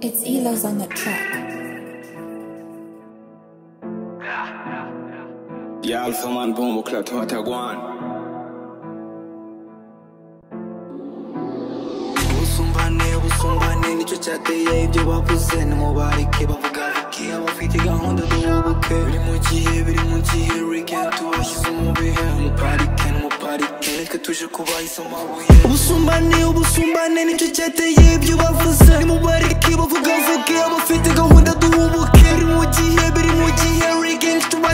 It's Elo's on the track. Yeah, Alpha Man Bombo Clat Watagwan. ubusumbane ubusumbane nicyo cyateye ibyo bavuze nimubareke bavuga buke abafite gahunda duhubuke biri mu gihe biri mu gihe weekend tubashyize mu bihe umuparike n'umuparike nitwe tuje kubahisa amabuye ubusumbane ubusumbane nicyo cyateye ibyo bavuze nimubareke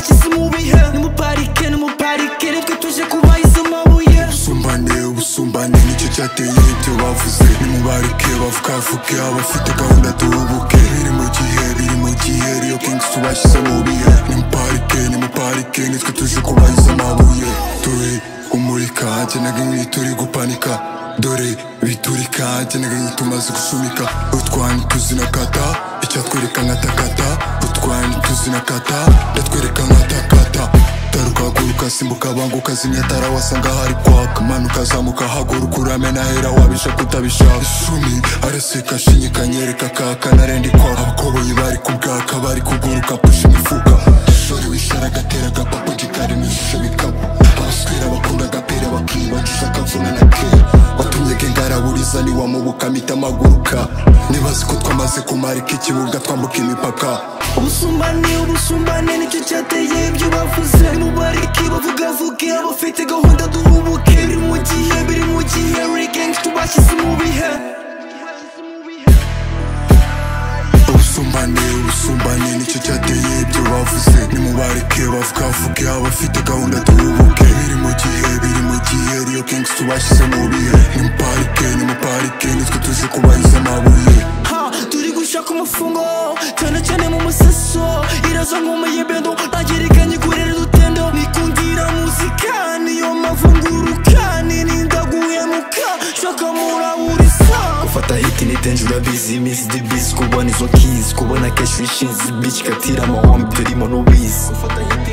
watching some movie here Nobody care, nobody care que tu já cobai some movie yeah Sumbane, eu sumbane Ni chacha te yete wa fuze Ni mubari ke wa fuka fuke Awa fita kaunda tu ubuke Biri moji he, biri moji he Rio kings tu watch some movie here Ni mubari ke, ni mubari ke Ni que tu já cobai some movie yeah Turi, umurika Jena gangi turi gupanika Dore, viturika Jena gangi tumaze gushumika Utwani tuzina kata tuzinakata icyatwereka nkatakata utwani tuzinakata ndatwereka nkatakata taruka haguruka simbuka banguka zimya tara wasanga hari kwaka. Manuka zamuka haguruka uramena hera wabisha kutabishaka. Ishumi araseka shinyika nyereka kaka narendi kwaka. Abakoboyi bari kubwaka bari kuguruka pusha imifuka. Shori wishara agatera agapapo gikari n'ishusho bikapu. Gengaraburiza niwamubuka mita amaguruka. Nibazi ko twamaze kumarika ikibuga twambuka imipaka. Ubusumbane ubusumbane ni cyo cyateye ibyo bavuze. Nimubareke bavugavuge abafite gahunda duhubuke. Biri mu gihe biri mu gihe weekend tubashyize mu bihe. Ubusumbane ubusumbane ni cyo cyateye ibyo bavuze. Nimubareke bavugavuge abafite gahunda tubuke gihe riyo kings tubashyize mu bihe nimuparike nimuparike nitwe tuje kubahiza amabuye ha turi gushaka umufungo cyane cyane mu museso iraza nk'umuyebendo nagerekanye kurera udutendo nikundira muzika niyo mpamvu nguruka nirinda guhemuka shaka muraburiza gufata hiti ni denje urabizi iminsi di bisi kubona izo kizi kubona kenshi wishinze bitch katira amahombi turimo n'ubizi gufata hiti